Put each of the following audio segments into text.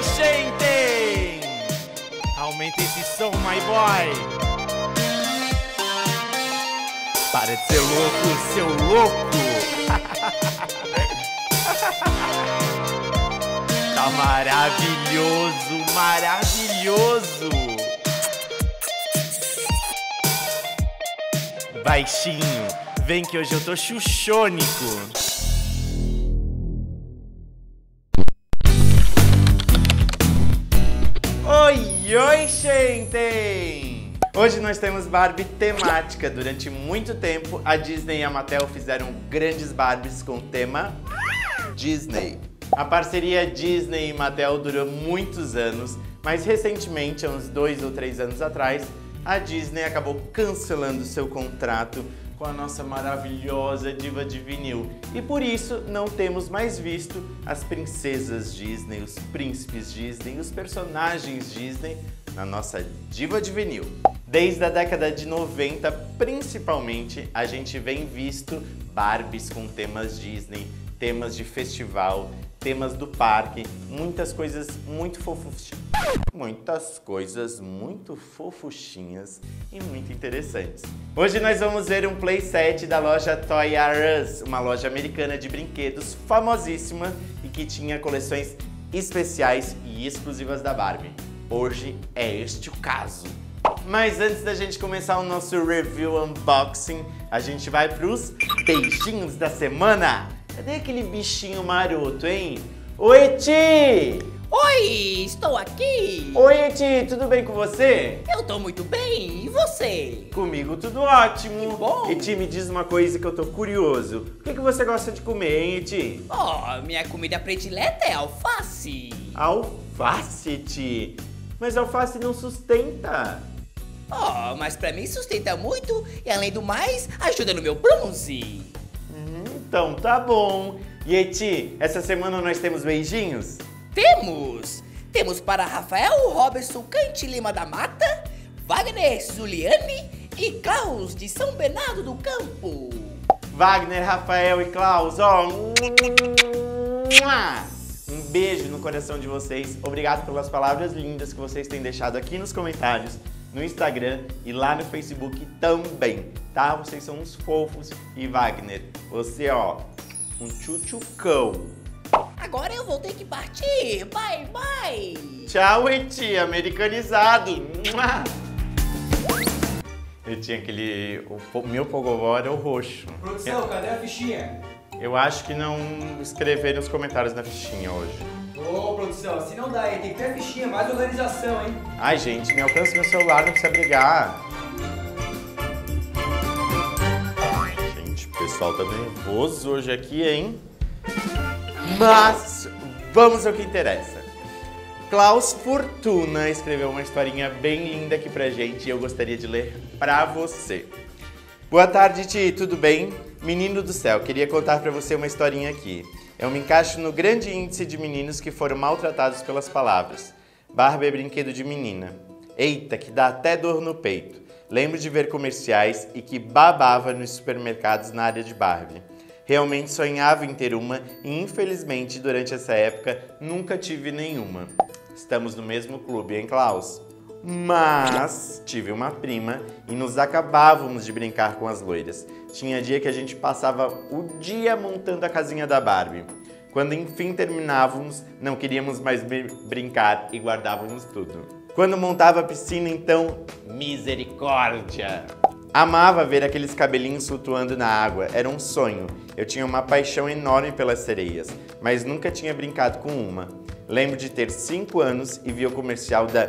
Gente! Aumenta esse som, my boy! Para de ser louco, seu louco! tá maravilhoso, maravilhoso! Baixinho, vem que hoje eu tô chuchônico! Hoje nós temos Barbie temática. Durante muito tempo, a Disney e a Mattel fizeram grandes Barbies com o tema Disney. A parceria Disney e Mattel durou muitos anos, mas recentemente, há uns dois ou três anos atrás, a Disney acabou cancelando seu contrato com a nossa maravilhosa diva de vinil. E por isso não temos mais visto as princesas Disney, os príncipes Disney, os personagens Disney na nossa diva de vinil. Desde a década de 90, principalmente, a gente vem visto Barbies com temas Disney, temas de festival, temas do parque, muitas coisas muito fofuchinhas, muitas coisas muito fofuchinhas e muito interessantes. Hoje nós vamos ver um playset da loja Toy R Us, uma loja americana de brinquedos famosíssima e que tinha coleções especiais e exclusivas da Barbie. Hoje é este o caso. Mas antes da gente começar o nosso review unboxing, a gente vai para os beijinhos da semana. Cadê aquele bichinho maroto, hein? Oi, Ti! Oi, estou aqui! Oi, Eti, tudo bem com você? Eu tô muito bem, e você? Comigo tudo ótimo. Que bom. Eti, me diz uma coisa que eu tô curioso. O que, que você gosta de comer, hein, Eti? Oh, minha comida predileta é alface! Alface, Eti. Mas alface não sustenta. Oh, mas pra mim sustenta muito e além do mais, ajuda no meu bronze! Então tá bom. E Eti, essa semana nós temos beijinhos? Temos! Temos para Rafael Robertson Cante Lima da Mata, Wagner Zuliane e Klaus de São Bernardo do Campo. Wagner, Rafael e Klaus, ó. Um beijo no coração de vocês. Obrigado pelas palavras lindas que vocês têm deixado aqui nos comentários, no Instagram e lá no Facebook também, tá? Vocês são uns fofos. E Wagner, você, ó, um tchutchucão. Agora eu vou ter que partir. Bye, bye. Tchau, Eti, americanizado. Eu tinha aquele. O meu pogobó era o roxo. Produção, cadê a fichinha? Eu acho que não escreveram nos comentários na fichinha hoje. Ô, produção, assim não dá, hein? Tem que ter a fichinha, mais organização, hein? Ai, gente, me alcança meu celular, não precisa brigar. Gente, o pessoal tá nervoso hoje aqui, hein? Mas vamos ao que interessa. Klaus Fortuna escreveu uma historinha bem linda aqui pra gente e eu gostaria de ler pra você. Boa tarde, Ti, tudo bem? Menino do céu, queria contar pra você uma historinha aqui. Eu me encaixo no grande índice de meninos que foram maltratados pelas palavras. Barbie é brinquedo de menina. Eita, que dá até dor no peito. Lembro de ver comerciais e que babava nos supermercados na área de Barbie. Realmente sonhava em ter uma e infelizmente durante essa época nunca tive nenhuma. Estamos no mesmo clube, hein, Klaus? Mas tive uma prima e nos acabávamos de brincar com as loiras. Tinha dia que a gente passava o dia montando a casinha da Barbie. Quando enfim terminávamos, não queríamos mais br- brincar e guardávamos tudo. Quando montava a piscina, então, misericórdia! Amava ver aqueles cabelinhos flutuando na água, era um sonho. Eu tinha uma paixão enorme pelas sereias, mas nunca tinha brincado com uma. Lembro de ter 5 anos e vi o comercial da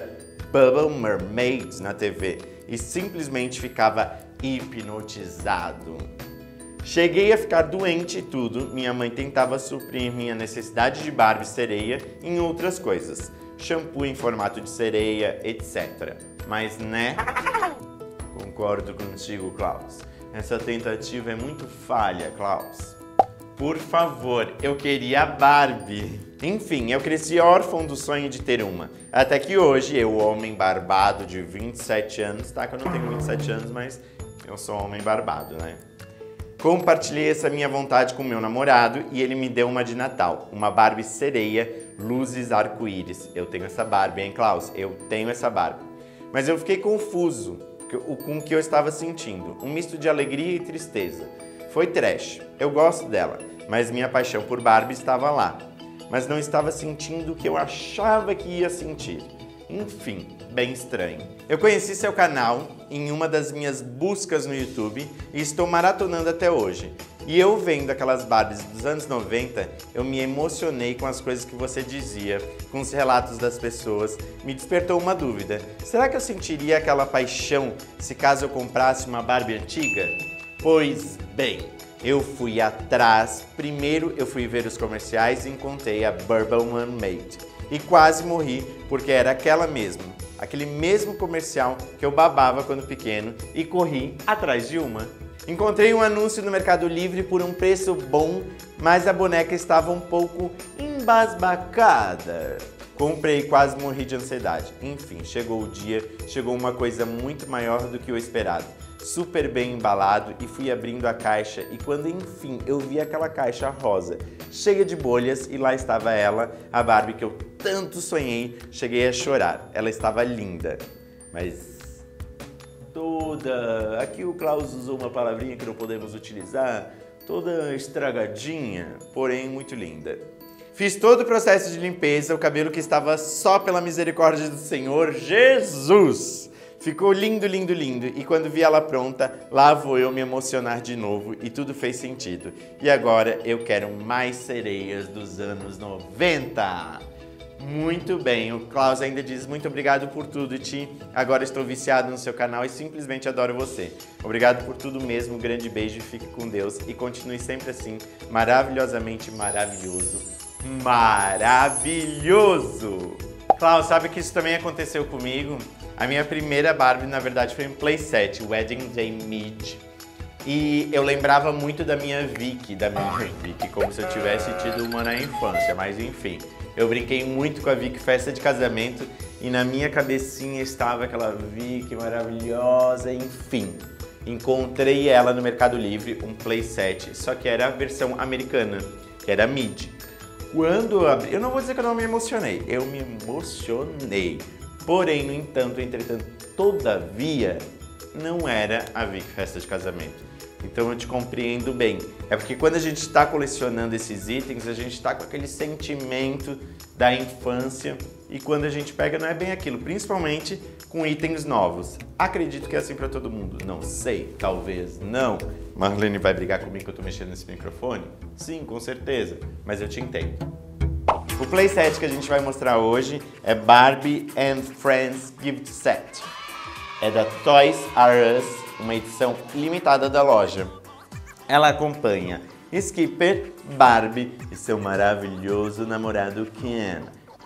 Bubble Mermaids na TV e simplesmente ficava hipnotizado. Cheguei a ficar doente e tudo, minha mãe tentava suprir minha necessidade de Barbie sereia em outras coisas. Shampoo em formato de sereia, etc. Mas né? Concordo contigo, Klaus. Essa tentativa é muito falha, Klaus. Por favor, eu queria a Barbie. Enfim, eu cresci órfão do sonho de ter uma. Até que hoje, eu, homem barbado de 27 anos, tá? Que eu não tenho 27 anos, mas eu sou homem barbado, né? Compartilhei essa minha vontade com meu namorado e ele me deu uma de Natal, uma Barbie sereia, luzes arco-íris. Eu tenho essa Barbie, hein, Klaus? Eu tenho essa Barbie. Mas eu fiquei confuso com o que eu estava sentindo, um misto de alegria e tristeza. Foi trash. Eu gosto dela, mas minha paixão por Barbie estava lá. Mas não estava sentindo o que eu achava que ia sentir. Enfim, bem estranho. Eu conheci seu canal em uma das minhas buscas no YouTube e estou maratonando até hoje. E eu vendo aquelas Barbies dos anos 90, eu me emocionei com as coisas que você dizia, com os relatos das pessoas. Me despertou uma dúvida. Será que eu sentiria aquela paixão se caso eu comprasse uma Barbie antiga? Pois bem, eu fui atrás. Primeiro eu fui ver os comerciais e encontrei a Bourbon Made. E quase morri porque era aquela mesmo, aquele mesmo comercial que eu babava quando pequeno e corri atrás de uma. Encontrei um anúncio no Mercado Livre por um preço bom, mas a boneca estava um pouco embasbacada. Comprei e quase morri de ansiedade. Enfim, chegou o dia, chegou uma coisa muito maior do que o esperado. Super bem embalado e fui abrindo a caixa e quando enfim eu vi aquela caixa rosa, cheia de bolhas e lá estava ela, a Barbie que eu tanto sonhei, cheguei a chorar. Ela estava linda, mas toda. Aqui o Klaus usou uma palavrinha que não podemos utilizar, toda estragadinha, porém muito linda. Fiz todo o processo de limpeza, o cabelo que estava só pela misericórdia do Senhor Jesus. Ficou lindo, lindo, lindo. E quando vi ela pronta, lá vou eu me emocionar de novo e tudo fez sentido. E agora eu quero mais sereias dos anos 90. Muito bem, o Klaus ainda diz muito obrigado por tudo, Ti. Agora estou viciado no seu canal e simplesmente adoro você. Obrigado por tudo mesmo, um grande beijo, fique com Deus e continue sempre assim, maravilhosamente maravilhoso. Maravilhoso! Klaus, sabe que isso também aconteceu comigo? A minha primeira Barbie, na verdade, foi um playset, Wedding Day Mid. E eu lembrava muito da minha Vicky, da minha Vicky, como se eu tivesse tido uma na infância, mas enfim. Eu brinquei muito com a Vicky festa de casamento e na minha cabecinha estava aquela Vicky maravilhosa, enfim. Encontrei ela no Mercado Livre, um playset, só que era a versão americana, que era mid. Quando eu abri, eu não vou dizer que eu não me emocionei, eu me emocionei. Porém, no entanto, entretanto, todavia, não era a Vicky festa de casamento. Então eu te compreendo bem. É porque quando a gente está colecionando esses itens, a gente está com aquele sentimento da infância e quando a gente pega não é bem aquilo, principalmente com itens novos. Acredito que é assim para todo mundo. Não sei, talvez não. Marlene vai brigar comigo que eu estou mexendo nesse microfone? Sim, com certeza, mas eu te entendo. O playset que a gente vai mostrar hoje é Barbie and Friends Gift Set. É da Toys R Us uma edição limitada da loja. Ela acompanha Skipper, Barbie e seu maravilhoso namorado Ken.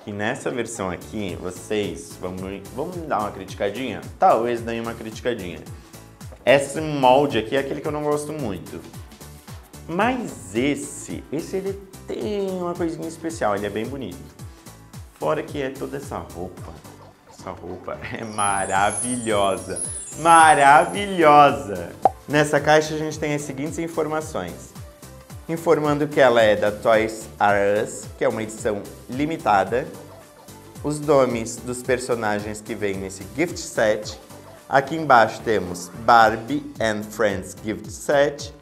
E nessa versão aqui, vocês vão, vão dar uma criticadinha? Talvez deem uma criticadinha. Esse molde aqui é aquele que eu não gosto muito. Mas esse, esse ele tem uma coisinha especial, ele é bem bonito. Fora que é toda essa roupa. Essa roupa é maravilhosa maravilhosa. Nessa caixa a gente tem as seguintes informações. Informando que ela é da Toys R Us, que é uma edição limitada. Os nomes dos personagens que vem nesse gift set. Aqui embaixo temos Barbie and Friends Gift Set.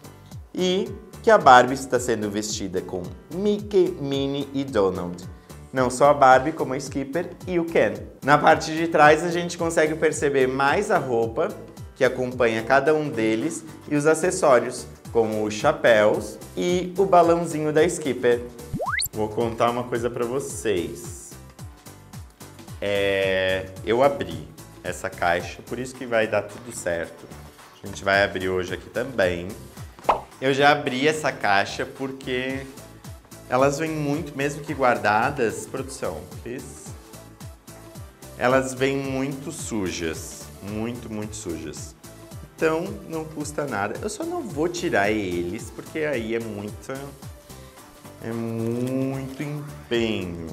E que a Barbie está sendo vestida com Mickey, Minnie e Donald. Não só a Barbie, como a Skipper e o Ken. Na parte de trás a gente consegue perceber mais a roupa que acompanha cada um deles e os acessórios, como os chapéus e o balãozinho da Skipper. Vou contar uma coisa para vocês. É... Eu abri essa caixa, por isso que vai dar tudo certo. A gente vai abrir hoje aqui também. Eu já abri essa caixa porque elas vêm muito, mesmo que guardadas, produção, fiz. Elas vêm muito sujas, muito, muito sujas. Então não custa nada. Eu só não vou tirar eles, porque aí é muito, é muito empenho.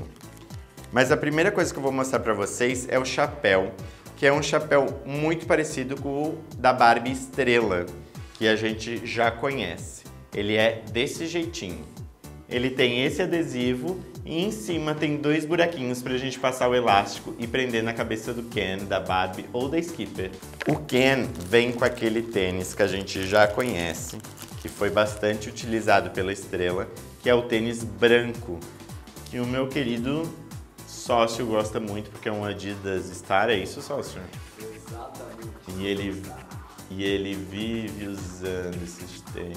Mas a primeira coisa que eu vou mostrar para vocês é o chapéu, que é um chapéu muito parecido com o da Barbie Estrela, que a gente já conhece. Ele é desse jeitinho. Ele tem esse adesivo e em cima tem dois buraquinhos para a gente passar o elástico e prender na cabeça do Ken, da Barbie ou da Skipper. O Ken vem com aquele tênis que a gente já conhece, que foi bastante utilizado pela Estrela, que é o tênis branco, que o meu querido sócio gosta muito porque é um Adidas Star, é isso, sócio? Exatamente. E ele, e ele vive usando esses tênis.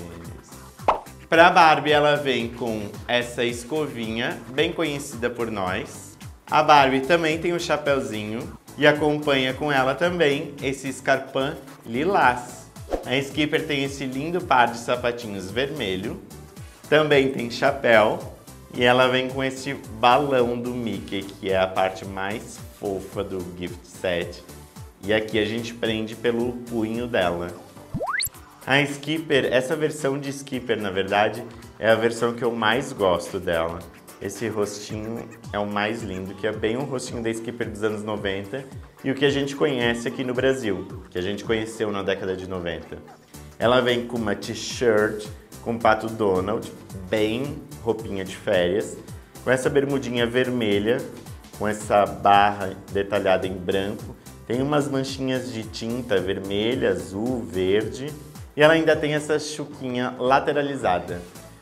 Pra Barbie, ela vem com essa escovinha, bem conhecida por nós. A Barbie também tem um chapéuzinho e acompanha com ela também esse escarpão lilás. A Skipper tem esse lindo par de sapatinhos vermelho, também tem chapéu e ela vem com esse balão do Mickey, que é a parte mais fofa do gift set. E aqui a gente prende pelo punho dela. A Skipper, essa versão de Skipper, na verdade, é a versão que eu mais gosto dela. Esse rostinho é o mais lindo, que é bem o rostinho da Skipper dos anos 90 e o que a gente conhece aqui no Brasil, que a gente conheceu na década de 90. Ela vem com uma t-shirt com Pato Donald, bem roupinha de férias, com essa bermudinha vermelha, com essa barra detalhada em branco, tem umas manchinhas de tinta vermelha, azul, verde e ela ainda tem essa chuquinha lateralizada.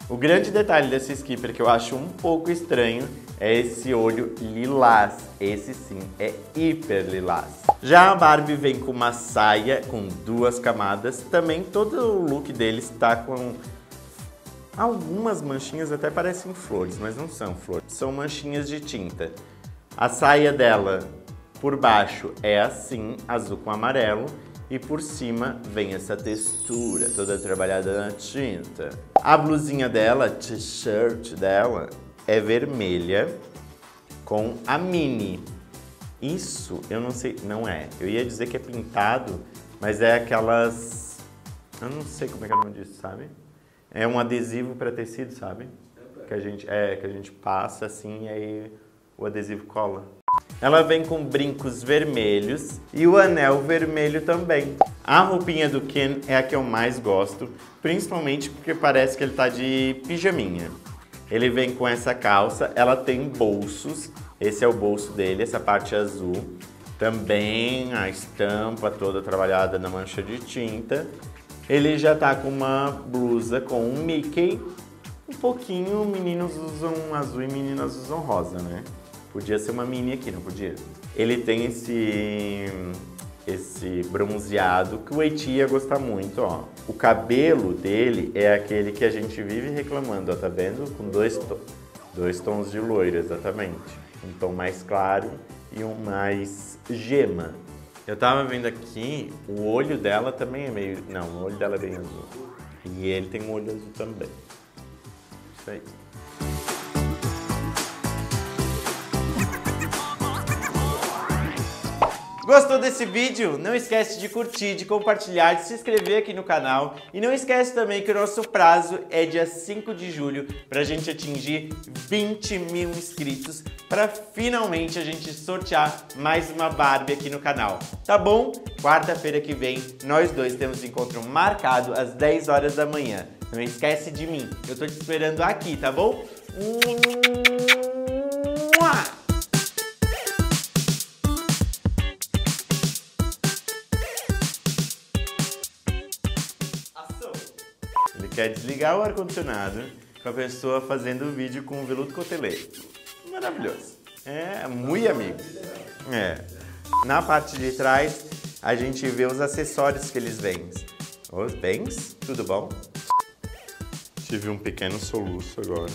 O grande detalhe desse skipper que eu acho um pouco estranho é esse olho lilás. Esse sim é hiper lilás. Já a Barbie vem com uma saia com duas camadas. Também todo o look dele está com algumas manchinhas, até parecem flores, mas não são flores. São manchinhas de tinta. A saia dela por baixo é assim, azul com amarelo e por cima vem essa textura toda trabalhada na tinta. A blusinha dela, t-shirt dela, é vermelha com a mini. Isso eu não sei, não é. Eu ia dizer que é pintado, mas é aquelas. Eu não sei como é que é o nome disso, sabe? É um adesivo para tecido, sabe? Que a gente, é, que a gente passa assim e aí o adesivo cola. Ela vem com brincos vermelhos e o anel vermelho também. A roupinha do Ken é a que eu mais gosto, principalmente porque parece que ele tá de pijaminha. Ele vem com essa calça, ela tem bolsos, esse é o bolso dele, essa parte azul. Também a estampa toda trabalhada na mancha de tinta. Ele já tá com uma blusa com um Mickey. Um pouquinho meninos usam azul e meninas usam rosa, né? Podia ser uma mini aqui, não podia? Ele tem esse esse bronzeado que o Eiti ia gostar muito, ó. O cabelo dele é aquele que a gente vive reclamando, ó, tá vendo? Com dois, to dois tons de loiro, exatamente. Um tom mais claro e um mais gema. Eu tava vendo aqui, o olho dela também é meio... Não, o olho dela é bem azul. E ele tem um olho azul também. Isso aí. Gostou desse vídeo? Não esquece de curtir, de compartilhar, de se inscrever aqui no canal. E não esquece também que o nosso prazo é dia 5 de julho para a gente atingir 20 mil inscritos para finalmente a gente sortear mais uma Barbie aqui no canal. Tá bom? Quarta-feira que vem, nós dois temos encontro marcado às 10 horas da manhã. Não esquece de mim, eu tô te esperando aqui, tá bom? Mua! Ele quer desligar o ar-condicionado com a pessoa fazendo o vídeo com o veludo coteleiro. Maravilhoso. É, muito amigo. É. Na parte de trás, a gente vê os acessórios que eles vendem. Os bens, tudo bom? Tive um pequeno soluço agora.